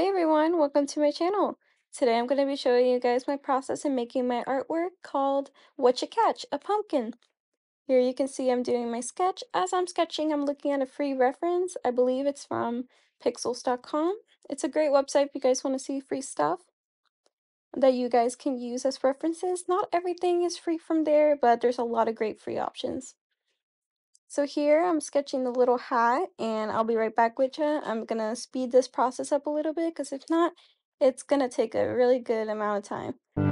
Hey everyone, welcome to my channel. Today I'm going to be showing you guys my process in making my artwork called Whatcha Catch, a Pumpkin. Here you can see I'm doing my sketch. As I'm sketching, I'm looking at a free reference. I believe it's from pexels.com. It's a great website if you guys want to see free stuff that you guys can use as references. Not everything is free from there, but there's a lot of great free options. So here I'm sketching the little hat and I'll be right back with you. I'm gonna speed this process up a little bit because if not, it's gonna take a really good amount of time.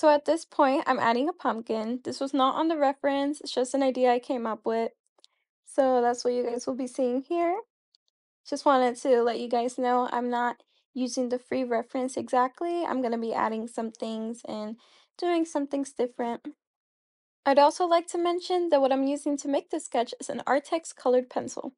So at this point, I'm adding a pumpkin. This was not on the reference, it's just an idea I came up with. So that's what you guys will be seeing here. Just wanted to let you guys know I'm not using the free reference exactly. I'm going to be adding some things and doing some things different. I'd also like to mention that what I'm using to make this sketch is an Arrtx colored pencil.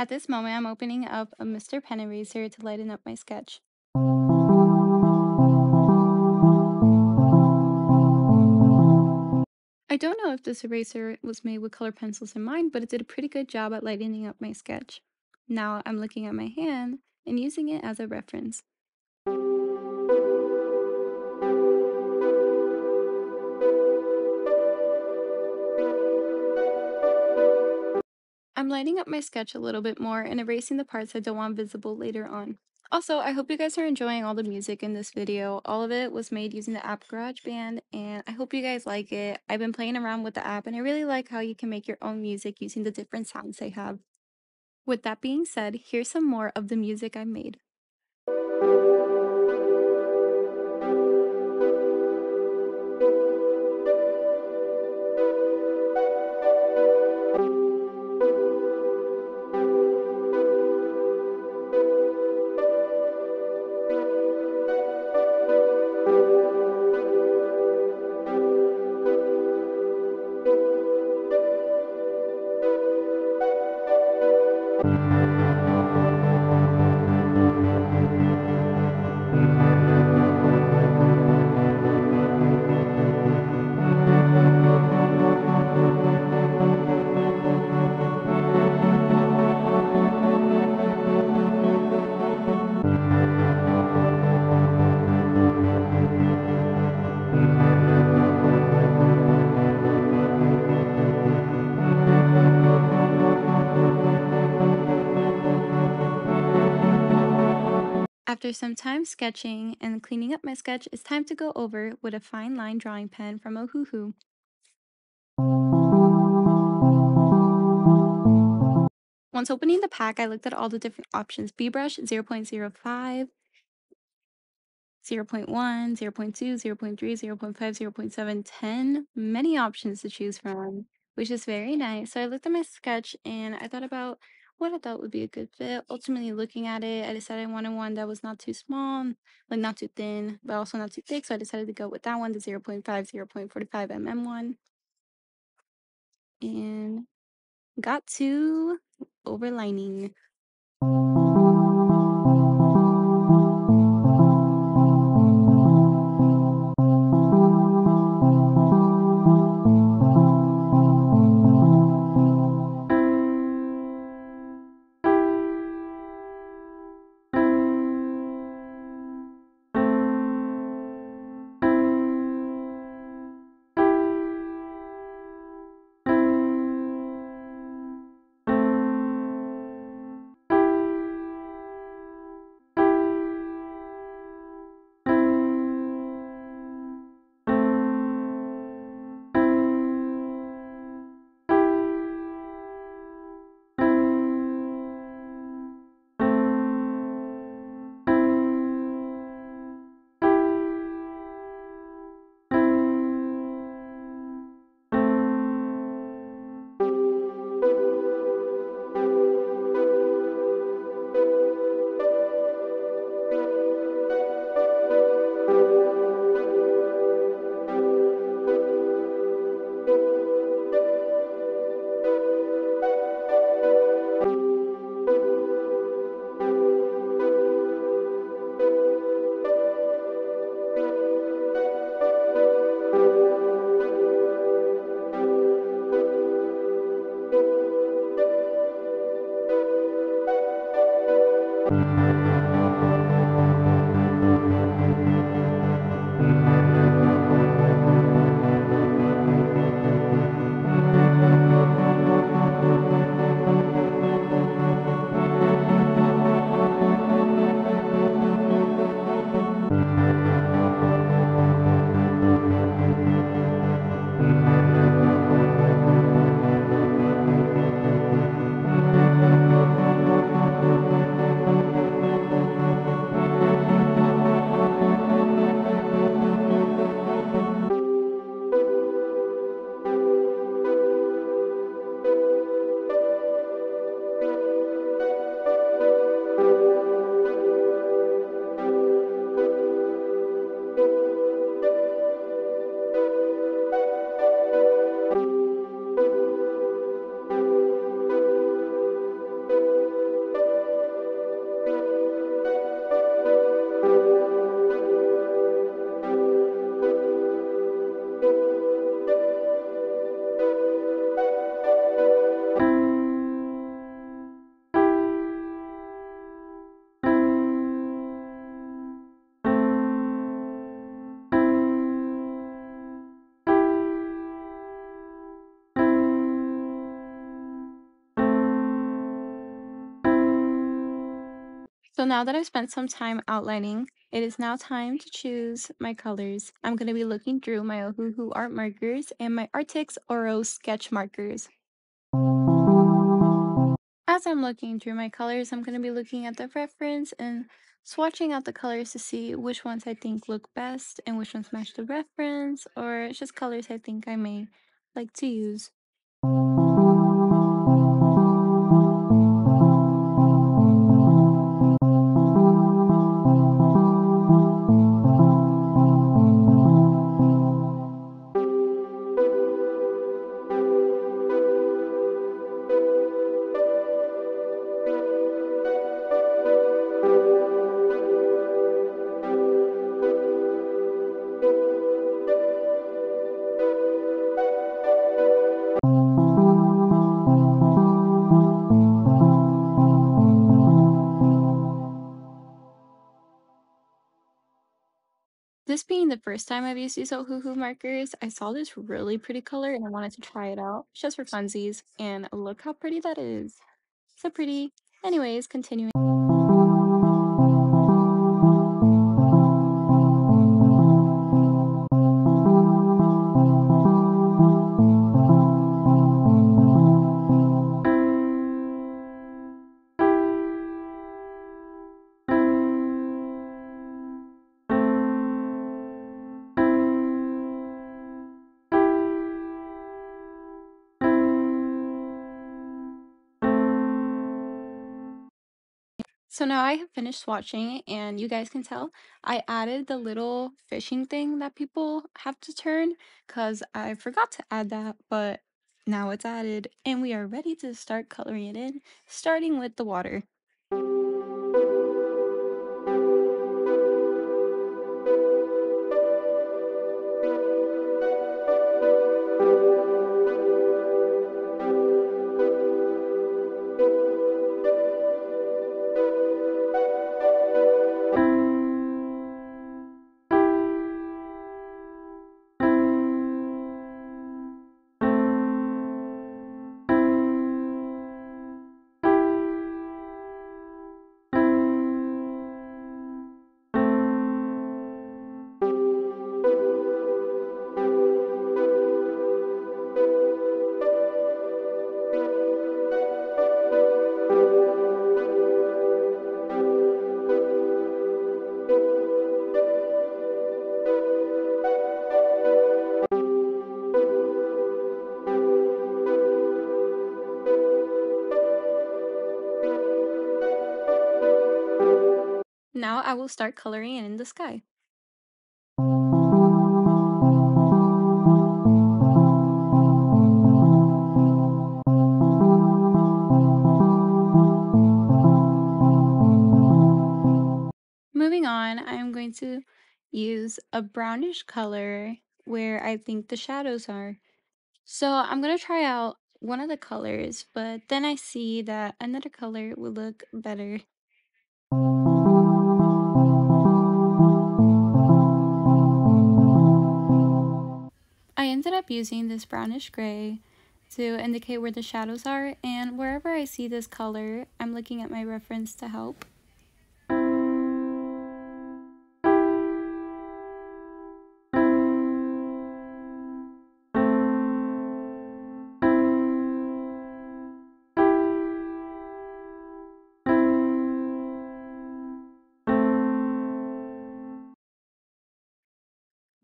At this moment, I'm opening up a Mr. Pen Eraser to lighten up my sketch. I don't know if this eraser was made with color pencils in mind, but it did a pretty good job at lightening up my sketch. Now I'm looking at my hand and using it as a reference. I'm lighting up my sketch a little bit more and erasing the parts I don't want visible later on. Also, I hope you guys are enjoying all the music in this video. All of it was made using the app GarageBand, and I hope you guys like it. I've been playing around with the app, and I really like how you can make your own music using the different sounds they have. With that being said, here's some more of the music I made. After some time sketching and cleaning up my sketch, it's time to go over with a fine line drawing pen from Ohuhu. Once opening the pack, I looked at all the different options. B-brush 0.05, 0.1, 0.2, 0.3, 0.5, 0.7, 10. Many options to choose from, which is very nice. So I looked at my sketch and I thought about what I thought would be a good fit. Ultimately, looking at it, I decided I wanted one that was not too small, like not too thin, but also not too thick. So I decided to go with that one, the 0.5, 0.45 mm one. And got to overlining. So now that I've spent some time outlining, it is now time to choose my colors. I'm going to be looking through my Ohuhu art markers and my Arrtx Oro sketch markers. As I'm looking through my colors, I'm going to be looking at the reference and swatching out the colors to see which ones I think look best and which ones match the reference, or just colors I think I may like to use. First time I've used these Ohuhu markers, I saw this really pretty color and I wanted to try it out just for funsies. And look how pretty that is. So pretty. Anyways, continuing. Now I have finished swatching and you guys can tell I added the little fishing thing that people have to turn because I forgot to add that, but now it's added and we are ready to start coloring it in, starting with the water. Start coloring in the sky. Moving on, I'm going to use a brownish color where I think the shadows are. So I'm going to try out one of the colors, but then I see that another color will look better. I ended up using this brownish gray to indicate where the shadows are and wherever I see this color, I'm looking at my reference to help.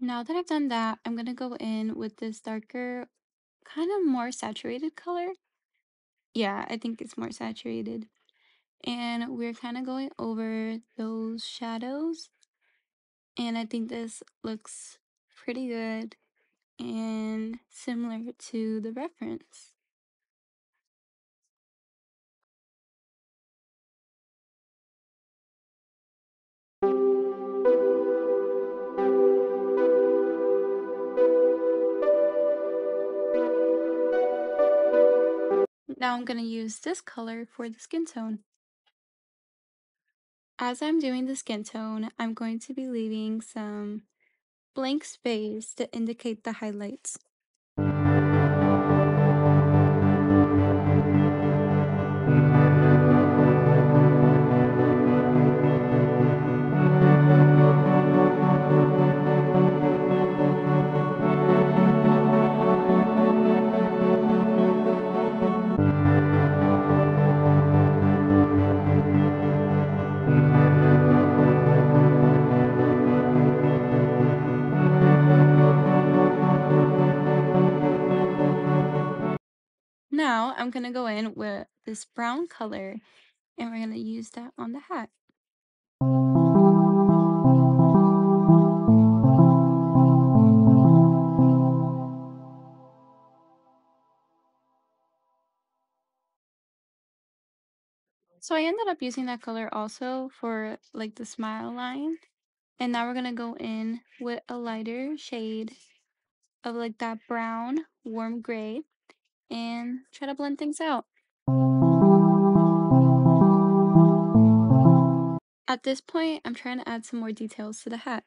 Now that I've done that, I'm going to go in with this darker, kind of more saturated color. Yeah, I think it's more saturated. And we're kind of going over those shadows. And I think this looks pretty good and similar to the reference. Now I'm going to use this color for the skin tone. As I'm doing the skin tone, I'm going to be leaving some blank space to indicate the highlights. I'm gonna go in with this brown color and we're gonna use that on the hat. So I ended up using that color also for like the smile line. And now we're gonna go in with a lighter shade of like that brown warm gray and try to blend things out. At this point, I'm trying to add some more details to the hat.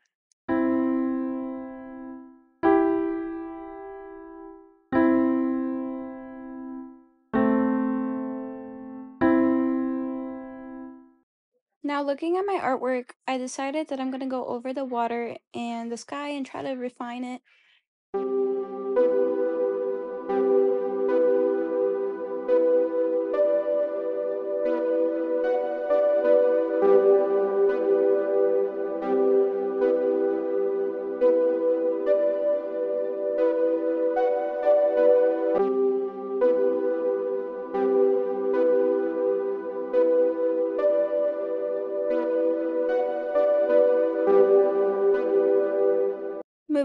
Now looking at my artwork, I decided that I'm going to go over the water and the sky and try to refine it.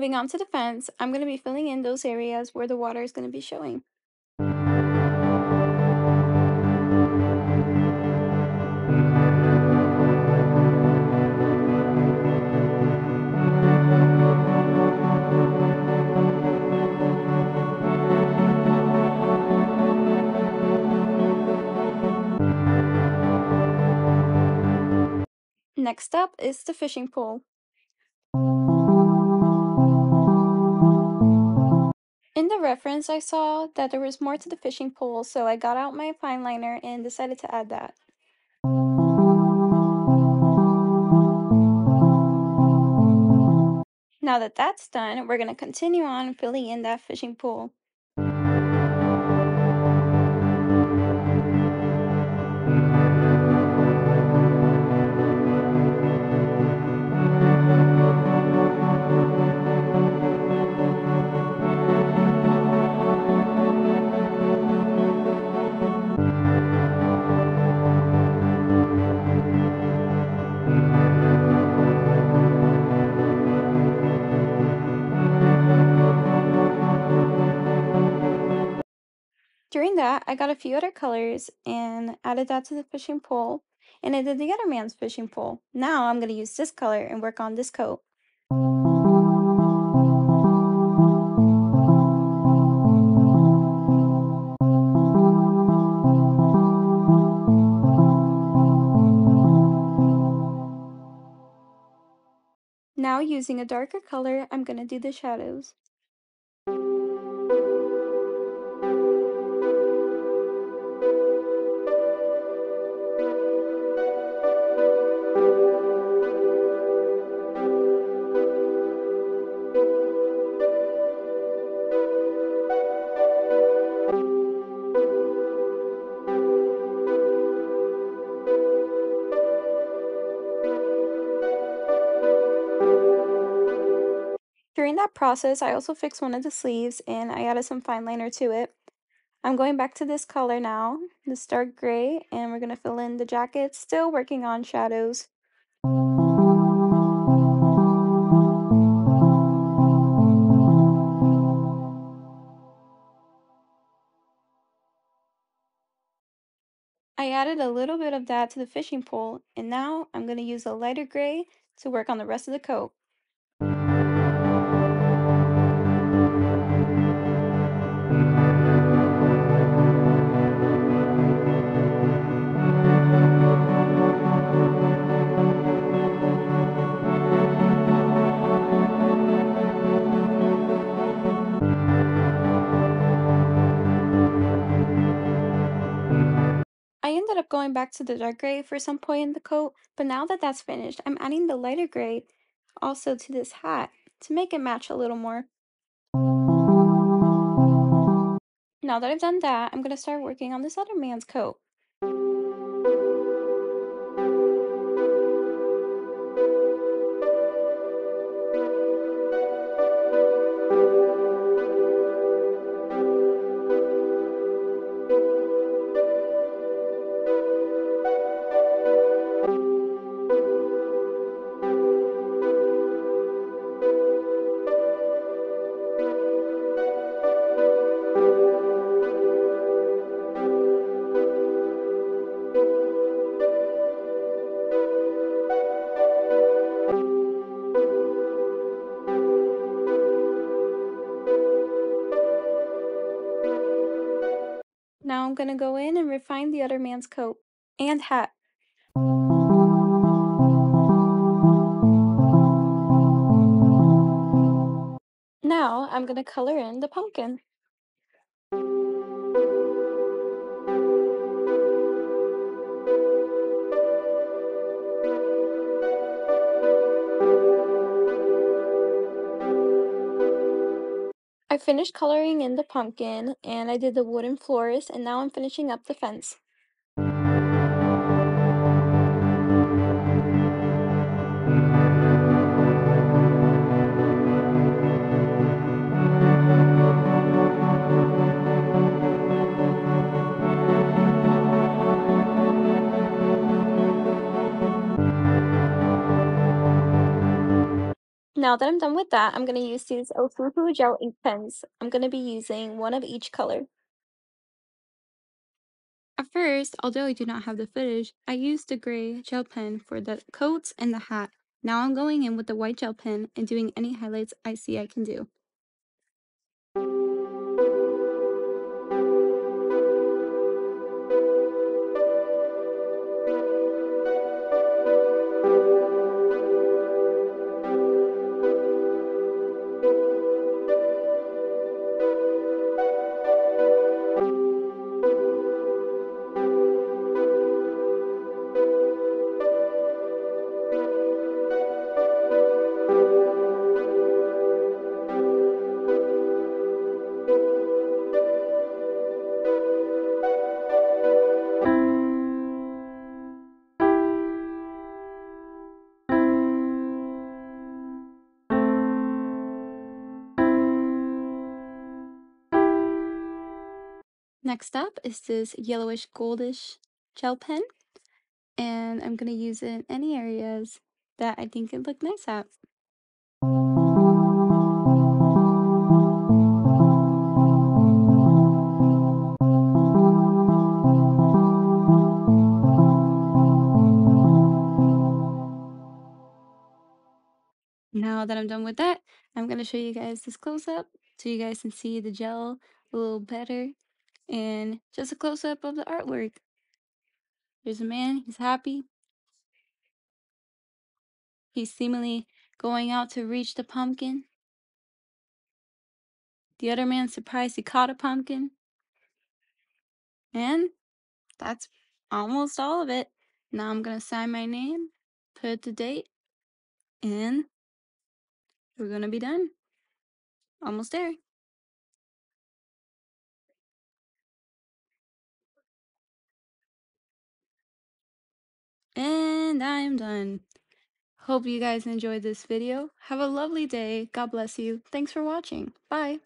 Moving on to the fence, I'm going to be filling in those areas where the water is going to be showing. Next up is the fishing pole. Reference, I saw that there was more to the fishing pole, so I got out my fine liner and decided to add that. Now that that's done, we're going to continue on filling in that fishing pole. I got a few other colors and added that to the fishing pole, and I did the other man's fishing pole. Now I'm going to use this color and work on this coat. Now using a darker color, I'm going to do the shadows. During that process, I also fixed one of the sleeves and I added some fine liner to it. I'm going back to this color now, this dark gray, and we're going to fill in the jacket, still working on shadows. I added a little bit of that to the fishing pole, and now I'm going to use a lighter gray to work on the rest of the coat. I ended up going back to the dark gray for some point in the coat, but now that that's finished, I'm adding the lighter gray also to this hat to make it match a little more. Now that I've done that, I'm going to start working on this other man's coat. I'm gonna go in and refine the other man's coat and hat. Now I'm gonna color in the pumpkin. Finished coloring in the pumpkin and I did the wooden floors and now I'm finishing up the fence. Now that I'm done with that, I'm going to use these Ohuhu gel ink pens. I'm going to be using one of each color. At first, although I do not have the footage, I used the gray gel pen for the coats and the hat. Now I'm going in with the white gel pen and doing any highlights I see I can do. Next up is this yellowish goldish gel pen and I'm going to use it in any areas that I think it look nice at. Now that I'm done with that, I'm going to show you guys this close-up so you guys can see the gel a little better and just a close-up of the artwork. There's a man, he's happy. He's seemingly going out to reach the pumpkin. The other man's surprised he caught a pumpkin. And that's almost all of it. Now I'm going to sign my name, put the date, and we're going to be done. Almost there. And I'm done. Hope you guys enjoyed this video. Have a lovely day. God bless you. Thanks for watching. Bye.